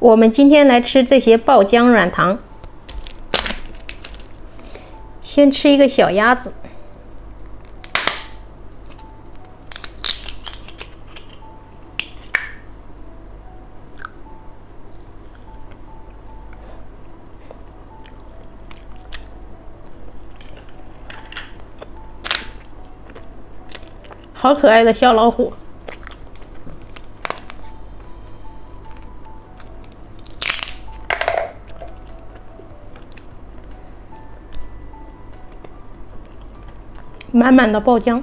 我们今天来吃这些爆浆软糖。先吃一个小鸭子，好可爱的小老虎。满满的爆浆。